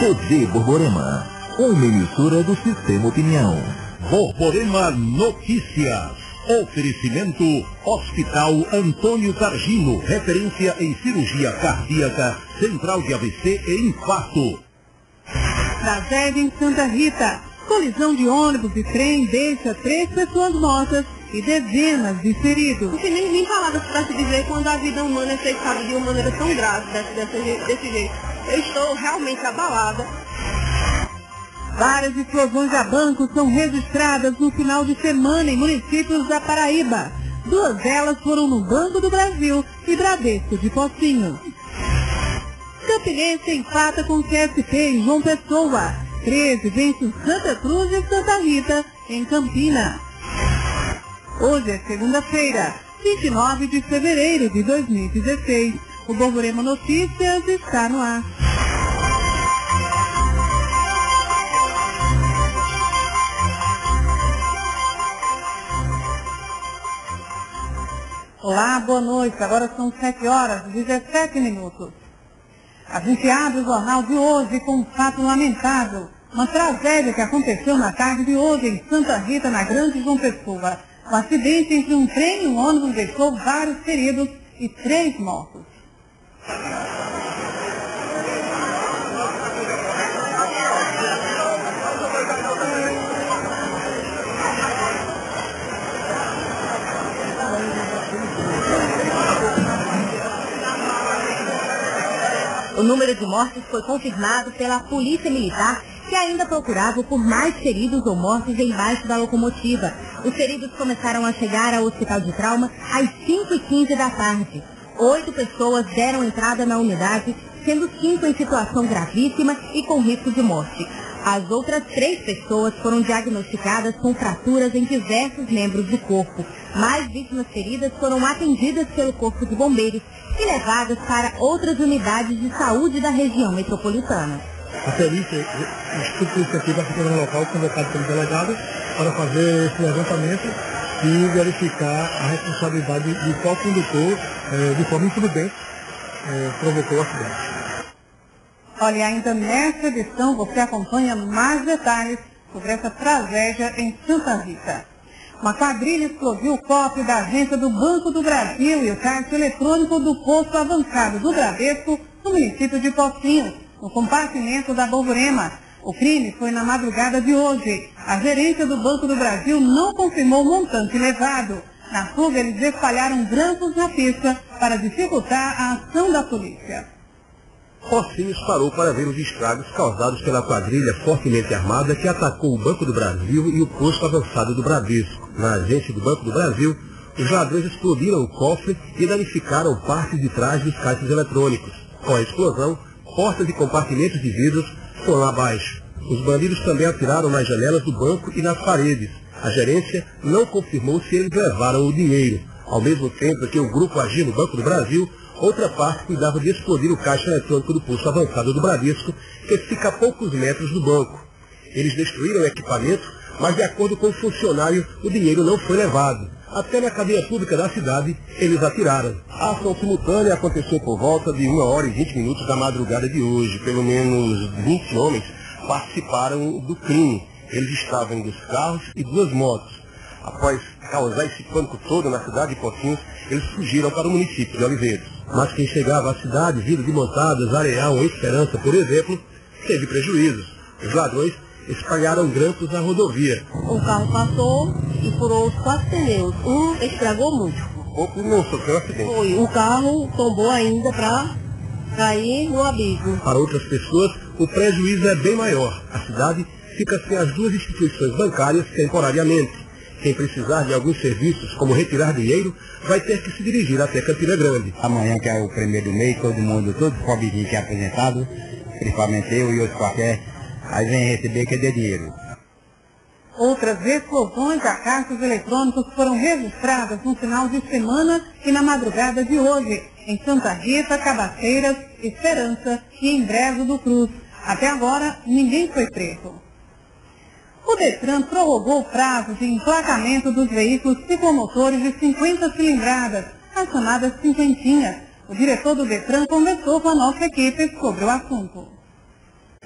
TV Borborema, uma emissora do Sistema Opinião. Borborema Notícias. Oferecimento Hospital Antônio Targino, referência em cirurgia cardíaca, central de AVC e infarto. Tragédia em Santa Rita. Colisão de ônibus e trem deixa três pessoas mortas e dezenas de feridos. Não tem nem, nem palavras para se dizer quando a vida humana é afetada de uma maneira tão grave desse, desse, desse jeito. Eu estou realmente abalada. Várias explosões a bancos são registradas no final de semana em municípios da Paraíba. Duas delas foram no Banco do Brasil e Bradesco de Pocinho. Campinense empata com CSP em João Pessoa. 13 vence Santa Cruz e Santa Rita em Campina. Hoje é segunda-feira, 29 de fevereiro de 2016. O Borborema Notícias está no ar. Olá, boa noite. Agora são 7 horas e 17 minutos. A gente abre o jornal de hoje com um fato lamentável. Uma tragédia que aconteceu na tarde de hoje em Santa Rita, na Grande João Pessoa. O acidente entre um trem e um ônibus deixou vários feridos e três mortos. O número de mortes foi confirmado pela Polícia Militar, que ainda procurava por mais feridos ou mortos embaixo da locomotiva. Os feridos começaram a chegar ao hospital de trauma às 5h15 da tarde. Oito pessoas deram entrada na unidade, sendo cinco em situação gravíssima e com risco de morte. As outras três pessoas foram diagnosticadas com fraturas em diversos membros do corpo. Mais vítimas feridas foram atendidas pelo Corpo de Bombeiros e levadas para outras unidades de saúde da região metropolitana. A perícia, o Instituto Polícia vai ficar no local convocado pelo delegado para fazer esse levantamento e verificar a responsabilidade de qual condutor, eh, de forma imprudente, eh, provocou o acidente. Olha, ainda nesta edição você acompanha mais detalhes sobre essa tragédia em Santa Rita. Uma quadrilha explodiu o cofre da agência do Banco do Brasil e o caixa eletrônico do posto avançado do Bradesco no município de Pocinho, no compartimento da Borborema. O crime foi na madrugada de hoje. A gerência do Banco do Brasil não confirmou o montante levado. Na fuga, eles espalharam grampos na pista para dificultar a ação da polícia. Pocinhos parou para ver os estragos causados pela quadrilha fortemente armada que atacou o Banco do Brasil e o posto avançado do Bradesco. Na agência do Banco do Brasil, os ladrões explodiram o cofre e danificaram partes de trás dos caixas eletrônicos. Com a explosão, portas e compartimentos de vidros foram abaixo. Os bandidos também atiraram nas janelas do banco e nas paredes. A gerência não confirmou se eles levaram o dinheiro. Ao mesmo tempo que o grupo agia no Banco do Brasil, outra parte cuidava de explodir o caixa eletrônico do posto avançado do Bradesco, que fica a poucos metros do banco. Eles destruíram o equipamento, mas de acordo com o funcionário, o dinheiro não foi levado. Até na cadeia pública da cidade, eles atiraram. A ação simultânea aconteceu por volta de 1 hora e 20 minutos da madrugada de hoje. Pelo menos 20 homens participaram do crime. Eles estavam em dois carros e duas motos. Após causar esse pânico todo na cidade de Pocinhos, eles fugiram para o município de Oliveiros. Mas quem chegava à cidade, vindo de Montadas, Areal ou Esperança, por exemplo, teve prejuízos. Os ladrões espalharam grampos na rodovia. O carro passou e furou os quatro pneus. Um estragou muito. Outro não sofreu acidente. Foi. O carro tombou ainda para cair no abismo. Para outras pessoas, o prejuízo é bem maior. A cidade fica sem as duas instituições bancárias temporariamente. Quem precisar de alguns serviços, como retirar dinheiro, vai ter que se dirigir até Campina Grande. Amanhã, que é o primeiro do mês, todo mundo, todos os pobrezinhos que é apresentado, principalmente eu e outros qualquer, aí vem receber que dê dinheiro. Outras explosões a caixas eletrônicos foram registradas no final de semana e na madrugada de hoje, em Santa Rita, Cabaceiras, Esperança e em Brejo do Cruz. Até agora, ninguém foi preso. O Detran prorrogou o prazo de emplacamento dos veículos ciclomotores de 50 cilindradas, as chamadas cinquentinhas. O diretor do Detran conversou com a nossa equipe sobre o assunto.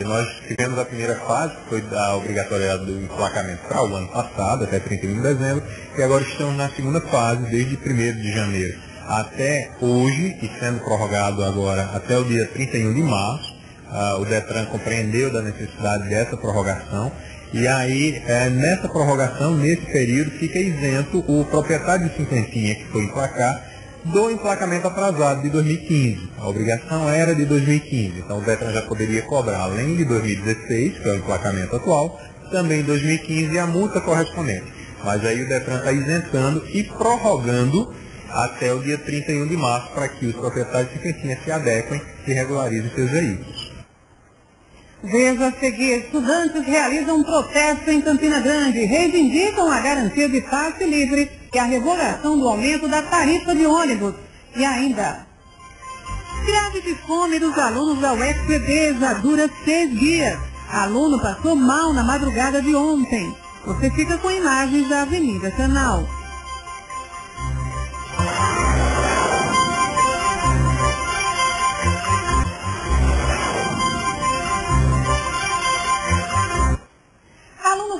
Nós tivemos a primeira fase, que foi da obrigatoriedade do emplacamento para o ano passado, até 31 de dezembro, e agora estamos na segunda fase, desde 1 de janeiro até hoje, e sendo prorrogado agora até o dia 31 de março. Uh, o DETRAN compreendeu da necessidade dessa prorrogação, e aí, é, nessa prorrogação, nesse período, fica isento o proprietário de cinquentinha que foi emplacar do emplacamento atrasado de 2015. A obrigação era de 2015, então o Detran já poderia cobrar, além de 2016, que é o emplacamento atual, também 2015 a multa correspondente. Mas aí o Detran está isentando e prorrogando até o dia 31 de março para que os proprietários de cinquentinha se adequem e regularizem seus veículos. Veja a seguir, estudantes realizam um protesto em Campina Grande, reivindicam a garantia de passe livre e a revogação do aumento da tarifa de ônibus. E ainda, greve de fome dos alunos da UFPB já dura seis dias. Aluno passou mal na madrugada de ontem. Você fica com imagens da Avenida Canal.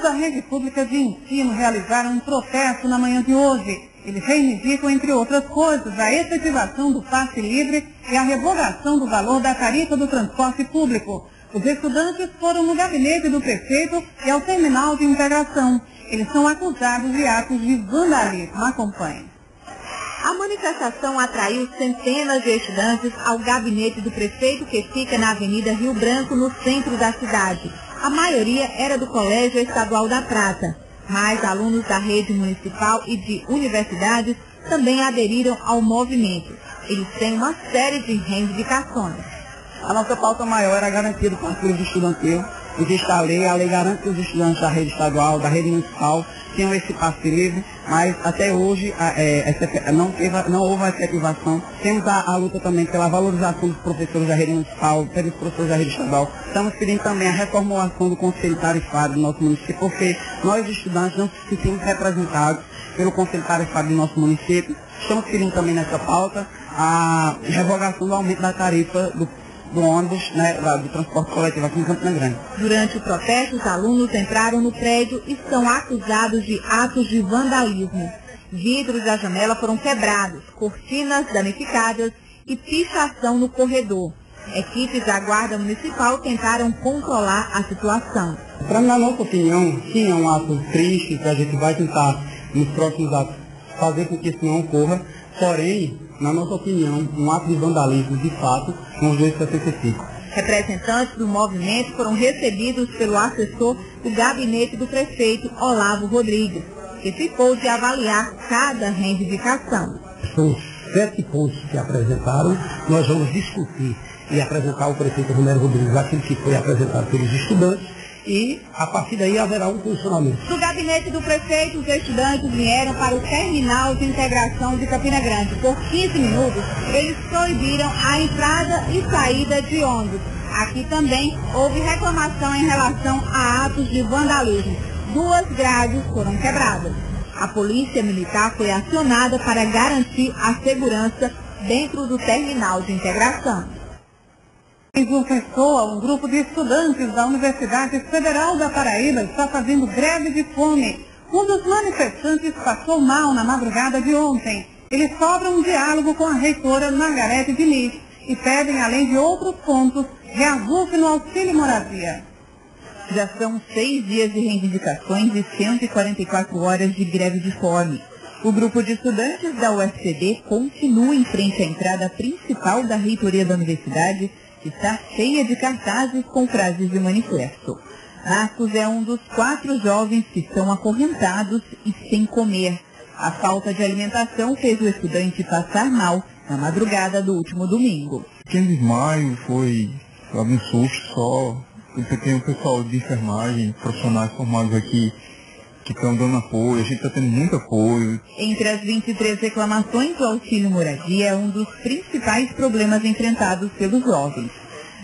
Da rede pública de ensino realizaram um protesto na manhã de hoje. Eles reivindicam, entre outras coisas, a efetivação do passe livre e a revogação do valor da tarifa do transporte público. Os estudantes foram no gabinete do prefeito e ao terminal de integração. Eles são acusados de atos de vandalismo. Acompanhe. A manifestação atraiu centenas de estudantes ao gabinete do prefeito que fica na Avenida Rio Branco, no centro da cidade. A maioria era do Colégio Estadual da Prata, mas alunos da rede municipal e de universidades também aderiram ao movimento. Eles têm uma série de reivindicações. A nossa pauta maior era a garantia do partido estudantil. Existe a lei, a lei garante que os estudantes da rede estadual, da rede municipal, tinham esse passe livre, mas até hoje é, não, não houve a efetivação. Temos a, a, luta também pela valorização dos professores da rede municipal, pelos professores da rede estadual. Estamos pedindo também a reformulação do conselho tarifário do nosso município, porque nós estudantes não se sentimos representados pelo conselho tarifário do nosso município. Estamos pedindo também nessa pauta a revogação do aumento da tarifa do do ônibus, né, do transporte coletivo aqui em Campina Grande. Durante o protesto, os alunos entraram no prédio e são acusados de atos de vandalismo. Vidros da janela foram quebrados, cortinas danificadas e pichação no corredor. Equipes da Guarda Municipal tentaram controlar a situação. Para na nossa opinião, sim, é um ato triste que a gente vai tentar nos próximos atos fazer com que isso não ocorra, porém, na nossa opinião, um ato de vandalismo de fato com os dois 65. Representantes do movimento foram recebidos pelo assessor do gabinete do prefeito Olavo Rodrigues, que ficou de avaliar cada reivindicação. São sete pontos que apresentaram, nós vamos discutir e apresentar ao prefeito Romero Rodrigues aquilo que foi apresentado pelos estudantes e a partir daí haverá um funcionamento. Do gabinete do prefeito, os estudantes vieram para o terminal de integração de Campina Grande. Por 15 minutos, eles proibiram a entrada e saída de ônibus. Aqui também houve reclamação em relação a atos de vandalismo. Duas grades foram quebradas. A polícia militar foi acionada para garantir a segurança dentro do terminal de integração. João Pessoa, um grupo de estudantes da Universidade Federal da Paraíba está fazendo greve de fome. Um dos manifestantes passou mal na madrugada de ontem. Eles cobram um diálogo com a reitora Margarete Diniz e pedem, além de outros pontos, reajuste no auxílio moradia. Já são seis dias de reivindicações e 144 horas de greve de fome. O grupo de estudantes da UFCD continua em frente à entrada principal da reitoria da universidade está cheia de cartazes com frases de manifesto. Marcos é um dos quatro jovens que estão acorrentados e sem comer. A falta de alimentação fez o estudante passar mal na madrugada do último domingo. 15 de maio foi um susto só, porque tem o pessoal de enfermagem, profissionais formados aqui que estão dando apoio, a gente está tendo muito apoio. Entre as 23 reclamações, o auxílio moradia é um dos principais problemas enfrentados pelos jovens.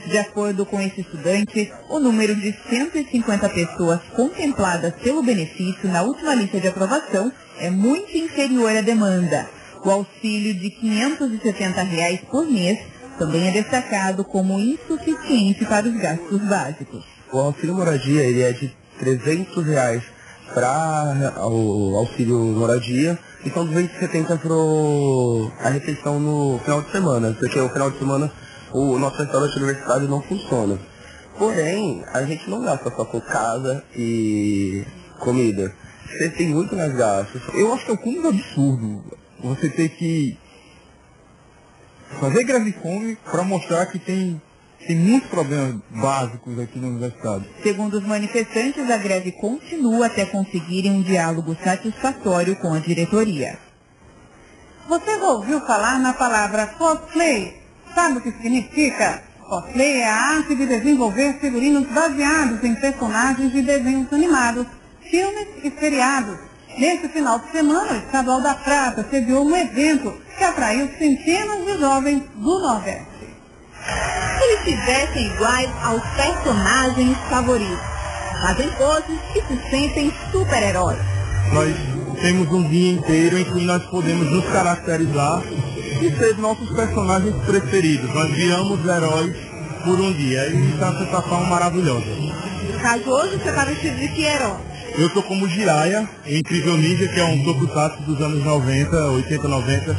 De acordo com esse estudante, o número de 150 pessoas contempladas pelo benefício na última lista de aprovação é muito inferior à demanda. O auxílio de 570 reais por mês também é destacado como insuficiente para os gastos básicos. O auxílio moradia ele é de 300 reais para o auxílio moradia e são 270 para a refeição no final de semana, porque o final de semana o nosso restaurante universitário não funciona. Porém, a gente não gasta só com casa e comida. Você tem muito mais gastos. Eu acho que é o cúmulo absurdo você ter que fazer greve de fome para mostrar que tem, tem muitos problemas básicos aqui na universidade. Segundo os manifestantes, a greve continua até conseguirem um diálogo satisfatório com a diretoria. Você já ouviu falar na palavra cosplay? Sabe o que significa? Cosplay é a arte de desenvolver figurinos baseados em personagens de desenhos animados, filmes e seriados. Nesse final de semana, o Estadual da Prata sediou um evento que atraiu centenas de jovens do Nordeste. Eles se vestem iguais aos personagens favoritos. Fazem poses e se sentem super-heróis. Nós temos um dia inteiro em que nós podemos nos caracterizar e ser nossos personagens preferidos. Nós viramos heróis por um dia e isso é uma sensação maravilhosa. Caso hoje você está vestido de que herói? Eu tô como Jiraya, Incrível Ninja, que é um tokusatsu dos anos 90, 80, 90,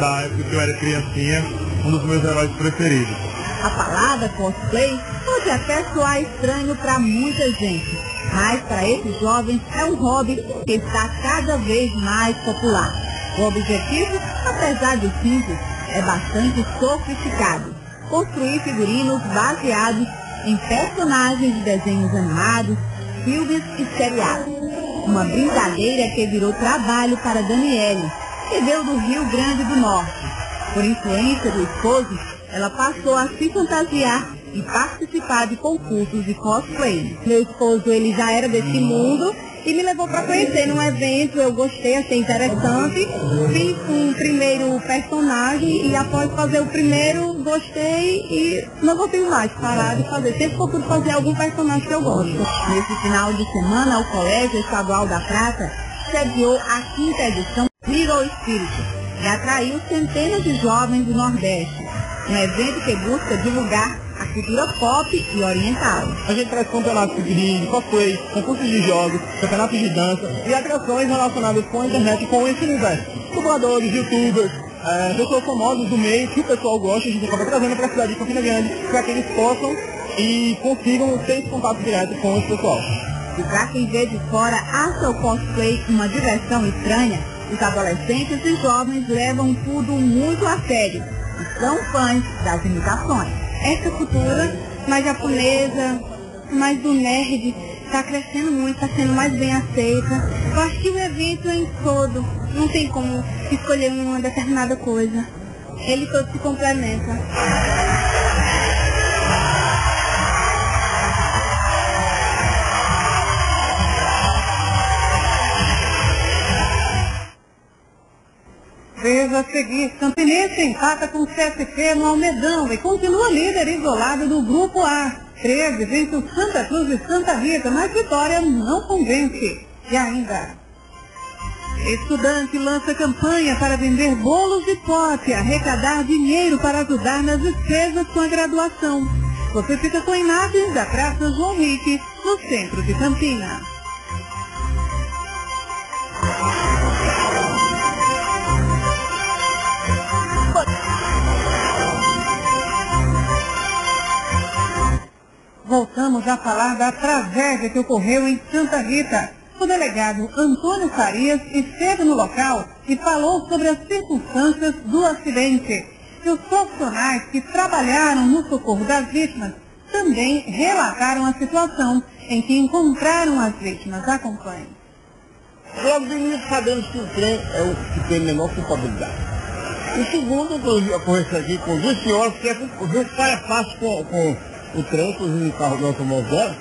da época que eu era criancinha, um dos meus heróis preferidos. A palavra cosplay pode até soar estranho para muita gente, mas para esses jovens é um hobby que está cada vez mais popular. O objetivo, apesar de simples, é bastante sofisticado. Construir figurinos baseados em personagens de desenhos animados, filmes e seriados. Uma brincadeira que virou trabalho para Daniele, que veio do Rio Grande do Norte. Por influência do esposo, ela passou a se fantasiar e participar de concursos de cosplay. Meu esposo, ele já era desse mundo e me levou para conhecer num evento, eu gostei, achei interessante. Fiz um primeiro personagem e após fazer o primeiro, gostei e não gostei mais, parar de fazer. Sempre procuro fazer algum personagem que eu gosto. Nesse final de semana, o Colégio Estadual da Prata sediou a quinta edição Little Spirit e atraiu centenas de jovens do Nordeste. Um evento que busca divulgar a cultura pop e oriental. A gente traz campeonatos de cosplay, concursos de jogos, campeonatos de dança e atrações relacionadas com a internet e com esse universo. Dubladores, youtubers, é, pessoas famosas do meio que o pessoal gosta, a gente acaba trazendo para a cidade de Campina Grande para que eles possam e consigam ter esse contato direto com esse pessoal. E para quem vê de fora acha o cosplay uma diversão estranha, os adolescentes e jovens levam tudo muito a sério são fãs das imitações. Essa cultura mais japonesa, mais do nerd, está crescendo muito, está sendo mais bem aceita. Eu acho que o evento em todo, não tem como escolher uma determinada coisa. Ele todo se complementa. A seguir, Campinense empata com o CSP no Almedão e continua líder isolado do Grupo A. 13 vence o Santa Cruz e Santa Rita, mas vitória não convence. E ainda, estudante lança campanha para vender bolos de pote, arrecadar dinheiro para ajudar nas despesas com a graduação. Você fica com imagens da Praça João Rick, no centro de Campinas. Voltamos a falar da tragédia que ocorreu em Santa Rita. O delegado Antônio Farias esteve no local e falou sobre as circunstâncias do acidente. E os profissionais que trabalharam no socorro das vítimas também relataram a situação em que encontraram as vítimas. Acompanhe. Logo de início sabemos que o trem é o que tem menor culpabilidade. E segundo, a ocorrência aqui com duas senhoras, que é com, com, com o trem, inclusive o carro do automóvel dela,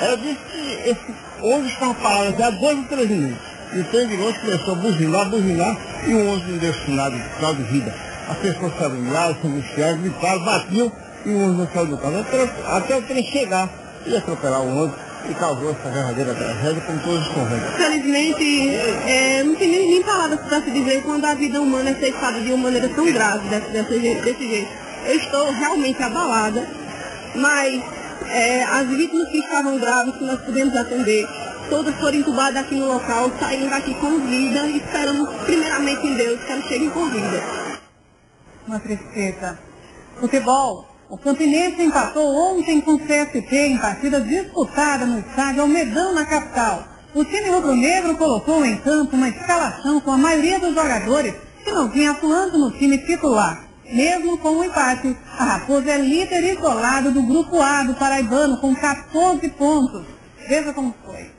ela disse que esse ônibus estava parado até há dois ou três minutos. E o trem de longe começou a buzinar, buzinar, e o ônibus não deu sinal de, sinal de vida. As pessoas saíram lá, os policiais gritaram, batiam, e o ônibus não saiu do carro. Até, até o trem chegar e atropelar o ônibus e causou essa verdadeira tragédia, como todos convêm. Infelizmente, é, não tem nem, nem palavras para se dizer quando a vida humana é ceifada de uma maneira tão grave, desse, desse, desse jeito. Eu estou realmente abalada, mas é, as vítimas que estavam graves, que nós pudemos atender, todas foram entubadas aqui no local, saindo aqui com vida, e esperamos primeiramente em Deus que elas cheguem com vida. Uma tristeza. Futebol. O Campinense empatou ontem com o CSP em partida disputada no estádio Almedão, na capital. O time rubro-negro colocou em campo uma escalação com a maioria dos jogadores que não vinha atuando no time titular. Mesmo com o empate, a Raposa é líder isolado do grupo A do Paraibano com 14 pontos. Veja como foi.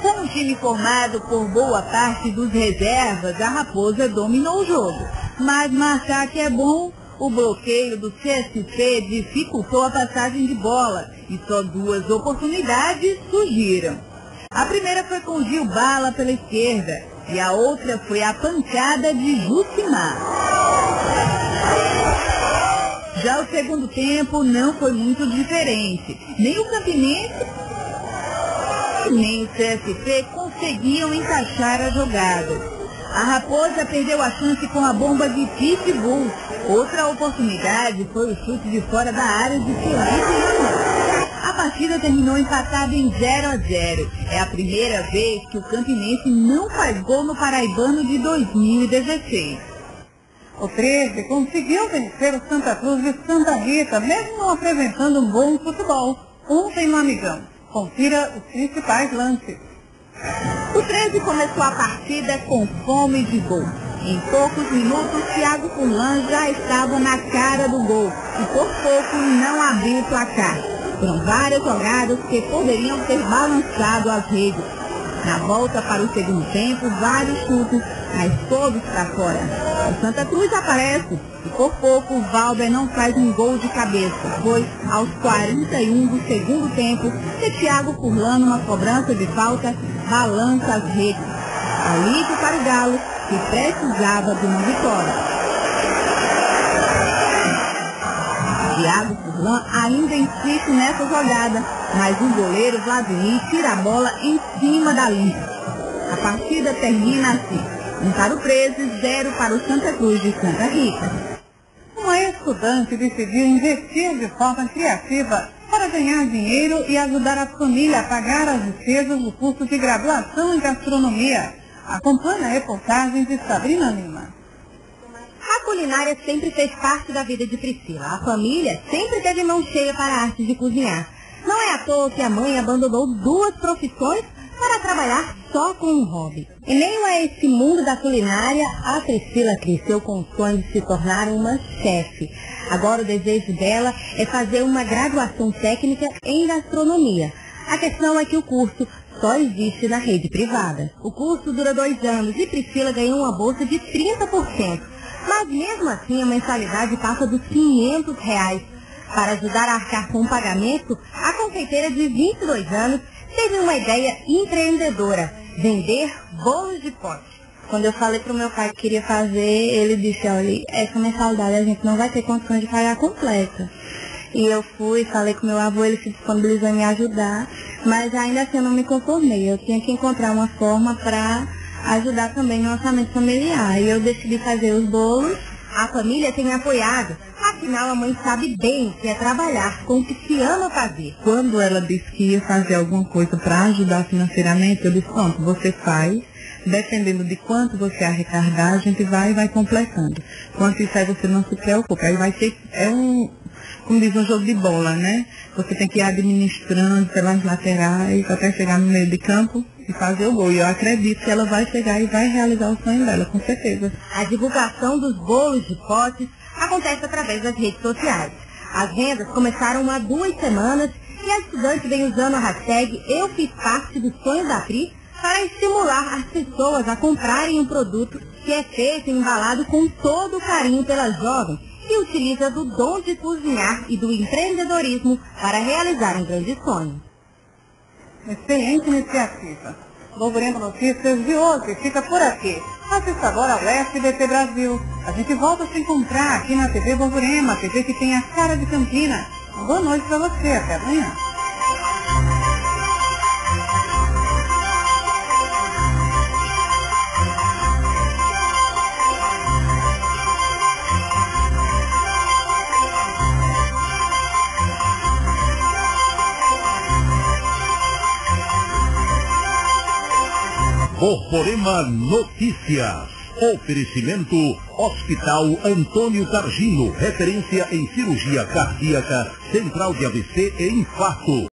Com um time formado por boa parte dos reservas, a Raposa dominou o jogo. Mas marcar que é bom, o bloqueio do CSP dificultou a passagem de bola e só duas oportunidades surgiram. A primeira foi com Gil Bala pela esquerda e a outra foi a pancada de Jucimar. Já o segundo tempo não foi muito diferente. Nem o Campinense nem o CSP conseguiam encaixar a jogada. A Raposa perdeu a chance com a bomba de Pitbull. Outra oportunidade foi o chute de fora da área de Felipe. A partida terminou empatada em 0 a 0. É a primeira vez que o Campinense não faz gol no Paraibano de 2016. O 13 conseguiu vencer o Santa Cruz de Santa Rita, mesmo não apresentando um bom futebol. Ontem no Amigão. Confira os principais lances. O 13 começou a partida com fome de gol. Em poucos minutos, Thiago Furlan já estava na cara do gol e por pouco não abriu o placar. Foram várias jogadas que poderiam ter balançado as redes. Na volta para o segundo tempo, vários chutes, mas todos para fora. O Santa Cruz aparece e por pouco o Valber não faz um gol de cabeça. Foi aos 41 do segundo tempo que Thiago Furlan, numa cobrança de falta, balança as redes. Alívio para o Galo, que precisava de uma vitória. Thiago Furlan ainda insiste nessa jogada, mas o goleiro Vladimir tira a bola em cima da linha. A partida termina assim. Um para o 13, zero para o Santa Cruz de Santa Rita. Uma estudante decidiu investir de forma criativa para ganhar dinheiro e ajudar a família a pagar as despesas do curso de graduação em gastronomia. Acompanhe a reportagem de Sabrina Lima. A culinária sempre fez parte da vida de Priscila. A família sempre teve mão cheia para a arte de cozinhar. Toa que a mãe abandonou duas profissões para trabalhar só com um hobby. Em meio a esse mundo da culinária, a Priscila cresceu com o sonho de se tornar uma chefe. Agora o desejo dela é fazer uma graduação técnica em gastronomia. A questão é que o curso só existe na rede privada. O curso dura dois anos e Priscila ganhou uma bolsa de 30%. Mas mesmo assim a mensalidade passa dos 500 reais. Para ajudar a arcar com o pagamento, a confeiteira de 22 anos teve uma ideia empreendedora, vender bolos de pote. Quando eu falei pro meu pai que queria fazer, ele disse, olha, essa mensalidade a gente não vai ter condições de pagar completa. E eu fui, falei com meu avô, ele se disponibilizou em me ajudar, mas ainda assim eu não me conformei. Eu tinha que encontrar uma forma para ajudar também no orçamento familiar. E eu decidi fazer os bolos. A família tem me apoiado. Afinal, a mãe sabe bem que é trabalhar com o que se ama fazer. Quando ela disse que ia fazer alguma coisa para ajudar financeiramente, eu disse, pronto, você faz. Dependendo de quanto você arrecadar, a gente vai e vai completando. Quanto isso aí você não se preocupa. Aí vai ter, é um, como diz, um jogo de bola, né? Você tem que ir administrando pelas laterais até chegar no meio de campo e fazer o gol. E eu acredito que ela vai chegar e vai realizar o sonho dela, com certeza. A divulgação dos bolos de potes acontece através das redes sociais. As vendas começaram há duas semanas e a estudante vem usando a hashtag Eu Fiz Parte do Sonho da Pri para estimular as pessoas a comprarem um produto que é feito e embalado com todo o carinho pelas jovens que utiliza do dom de cozinhar e do empreendedorismo para realizar um grande sonho. Excelente iniciativa. Volveremos Notícias de hoje fica por aqui. Assista agora ao SBT Brasil. A gente volta a se encontrar aqui na TV Borborema, TV que tem a cara de Campina. Boa noite para você, até amanhã. Borborema Notícias. Oferecimento Hospital Antônio Targino, referência em cirurgia cardíaca, central de AVC e infarto.